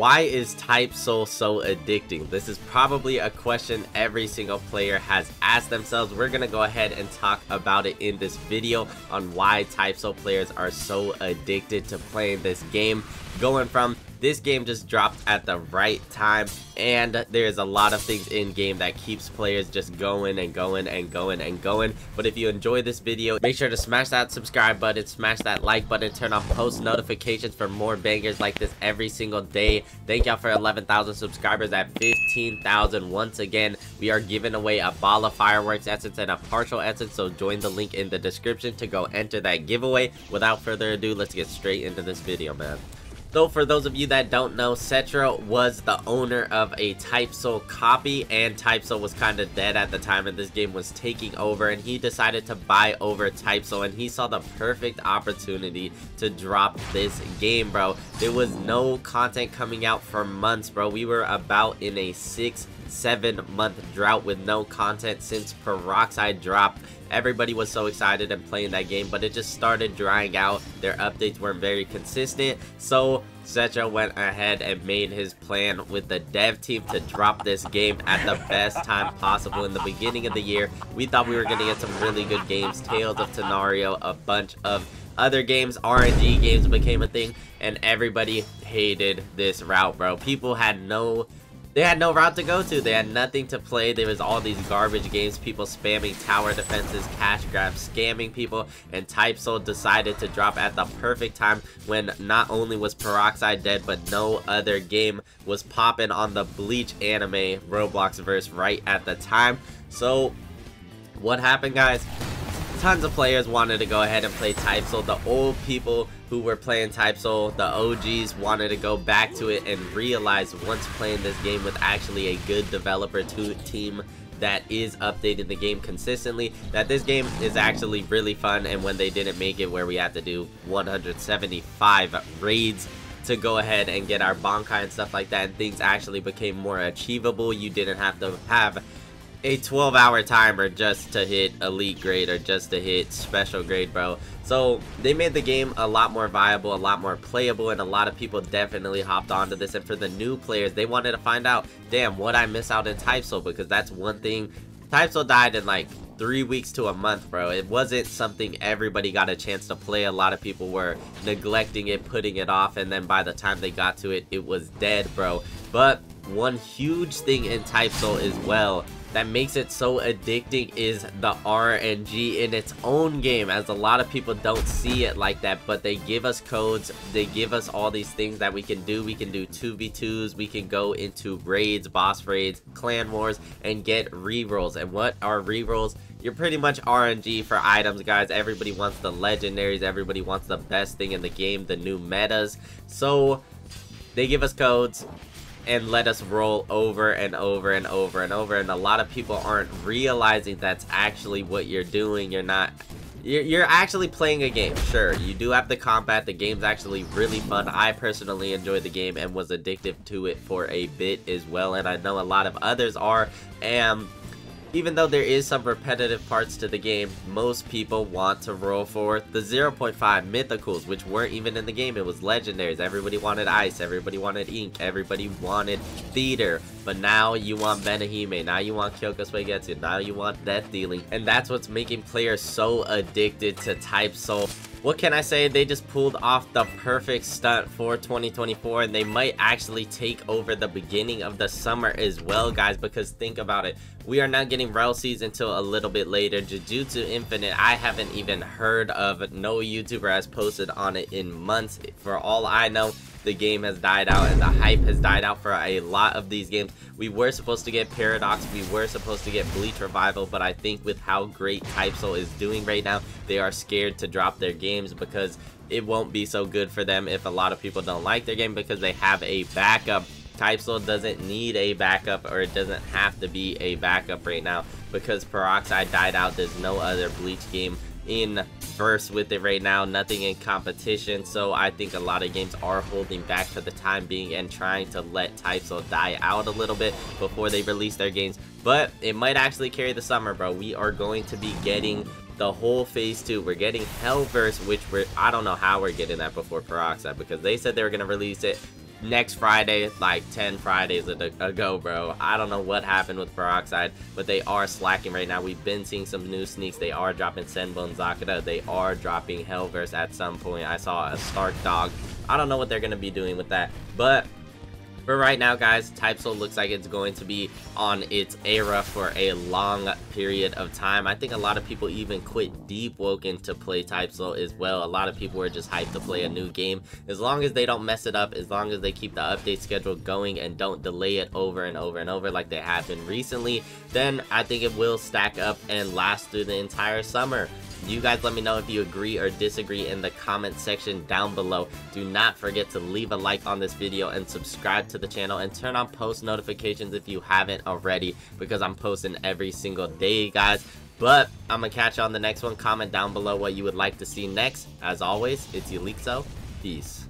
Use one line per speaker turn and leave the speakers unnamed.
Why is Type Soul so addicting? This is probably a question every single player has asked themselves. We're to go ahead and talk about it in this video on why Type Soul players are so addicted to playing this game. Going from. This game just dropped at the right time and there's a lot of things in game that keeps players just going and going and going and going. But if you enjoy this video make sure to smash that subscribe button smash that like button turn on post notifications for more bangers like this every single day. Thank y'all for 11,000 subscribers at 15,000 once again. We are giving away a ball of fireworks essence and a partial essence so join the link in the description to go enter that giveaway. Without further ado let's get straight into this video man Though for those of you that don't know, Cetra was the owner of a Type Soul copy and Type Soul was kind of dead at the time and this game was taking over and he decided to buy over Type Soul and he saw the perfect opportunity to drop this game, bro. There was no content coming out for months, bro. We were about in a six, seven month drought with no content since Peroxide dropped Everybody was so excited and playing that game, but it just started drying out. Their updates weren't very consistent, so Cetra went ahead and made his plan with the dev team to drop this game at the best time possible in the beginning of the year. We thought we were going to get some really good games, Tales of Tanario, a bunch of other games, RNG games became a thing, and everybody hated this route, bro. People had no they had no route to go to. They had nothing to play. There was all these garbage games, people spamming tower defenses, cash grabs, scamming people, and Type Soul decided to drop at the perfect time when not only was Peroxide dead, but no other game was popping on the Bleach anime Roblox verse right at the time. So, what happened, guys? Tons of players wanted to go ahead and play Type Soul. The old people who were playing Type Soul, the OGs wanted to go back to it and realize once playing this game with actually a good developer to team that is updating the game consistently that this game is actually really fun and when they didn't make it where we had to do 175 raids to go ahead and get our Bankai and stuff like that and things actually became more achievable you didn't have to have a 12 hour timer just to hit elite grade or just to hit special grade bro. So they made the game a lot more viable a lot more playable and a lot of people definitely hopped onto this. And for the new players they wanted to find out damn what I miss out in Type Soul because that's one thing. Type Soul died in like three weeks to a month bro. It wasn't something everybody got a chance to play. A lot of people were neglecting it putting it off and then by the time they got to it it was dead bro. But one huge thing in Type Soul as well that makes it so addicting is the RNG in its own game as a lot of people don't see it like that but they give us codes they give us all these things that we can do. We can do 2v2s we can go into raids boss raids clan wars and get rerolls. And what are rerolls? You're pretty much RNG for items guys. Everybody wants the legendaries. Everybody wants the best thing in the game the new metas. So they give us codes and let us roll over and over and over and over and a lot of people aren't realizing that's actually what you're doing. You're not you're, actually playing a game sure you do have the combat the game's actually really fun. I personally enjoyed the game and was addictive to it for a bit as well and i know a lot of others are and even though there is some repetitive parts to the game, most people want to roll for the 0.5 mythicals, which weren't even in the game. It was legendaries. Everybody wanted ice. Everybody wanted ink. Everybody wanted theater. But now you want Benihime. Now you want Kyoko. Now you want death dealing. And that's what's making players so addicted to Type Soul what can I say? They just pulled off the perfect stunt for 2024 and they might actually take over the beginning of the summer as well, guys, because think about it. We are not getting Rell Seas until a little bit later. Jujutsu Infinite, I haven't even heard of. No YouTuber has posted on it in months. For all I know, the game has died out and the hype has died out for a lot of these games. We were supposed to get Paradox, we were supposed to get Bleach Revival, but I think with how great Type Soul is doing right now, they are scared to drop their games because it won't be so good for them if a lot of people don't like their game because they have a backup. Type Soul doesn't need a backup or it doesn't have to be a backup right now because Peroxide died out. There's no other Bleach game in verse with it right now nothing in competition. So i think a lot of games are holding back for the time being and trying to let Type Soul die out a little bit before they release their games. But it might actually carry the summer bro. We are going to be getting the whole phase two. We're getting hellverse which we're i don't know how we're getting that before peroxide because they said they were going to release it next Friday, like 10 Fridays ago, bro. I don't know what happened with Peroxide, but they are slacking right now. We've been seeing some new sneaks. They are dropping Senbon Zakura. They are dropping Hellverse at some point. I saw a Stark Dog. I don't know what they're going to be doing with that, but but right now, guys, Type Soul looks like it's going to be on its era for a long period of time. I think a lot of people even quit Deepwoken to play Type Soul as well. A lot of people are just hyped to play a new game. As long as they don't mess it up, as long as they keep the update schedule going and don't delay it over and over and over like they have been recently, then I think it will stack up and last through the entire summer. You guys let me know if you agree or disagree in the comment section down below. Do not forget to leave a like on this video and subscribe to the channel and turn on post notifications if you haven't already because I'm posting every single day guys. But I'm going to catch you on the next one. Comment down below what you would like to see next. As always, it's Yelixo. Peace.